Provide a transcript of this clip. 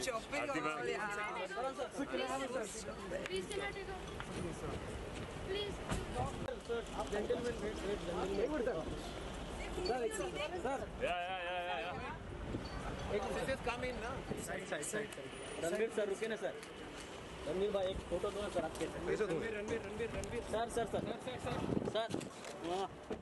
Chopping Happy all, birthday. sir? Please can I take a please Yeah, yeah, yeah, yeah, yeah. Ranveer sir रुके ना sir Ranveer भाई एक photo दो ना sir आपके Ranveer Ranveer Ranveer Ranveer sir sir sir sir sir